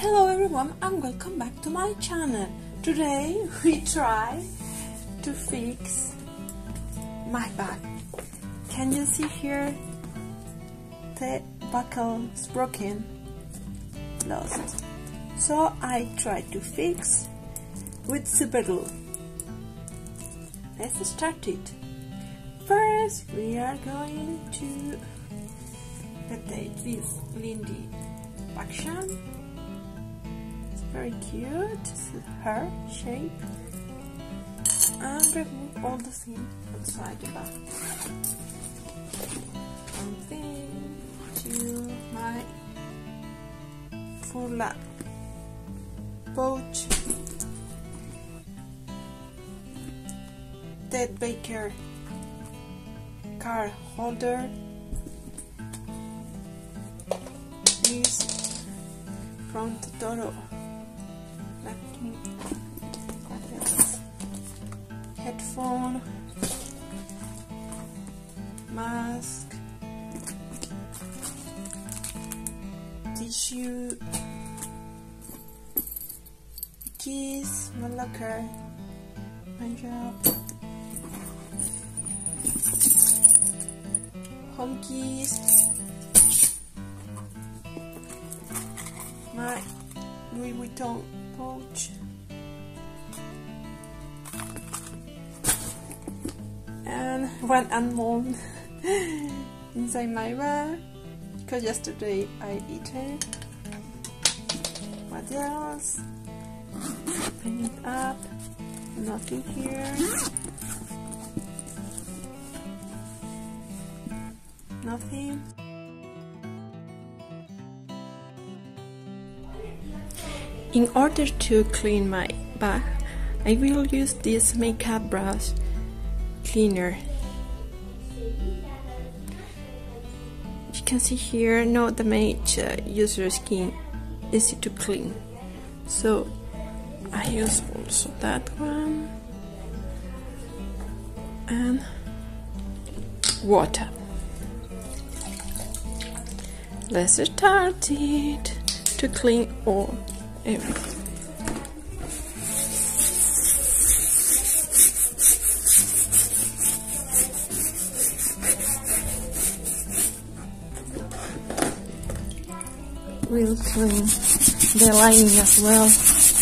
Hello everyone and welcome back to my channel. Today we try to fix my bag. Can you see here the buckle is broken, lost. So I tried to fix with super glue. Let's start it. First we are going to attach this Lindy Bakshan very cute. Her shape. And remove all the things inside the bag and then to my full pouch Ted Baker. Card holder. Is from Totoro headphone. Mask. Tissue. Keys. My locker. My job. Home keys. My Louis Vuitton pouch and one unknown inside my bag because yesterday I eat it what else? Open it up. Nothing here. Nothing In order to clean my bag, I will use this makeup brush cleaner. You can see here, no damage, uh, use your skin, easy to clean. So I use also that one and water. Let's start it to clean all everything. We'll clean the lining as well.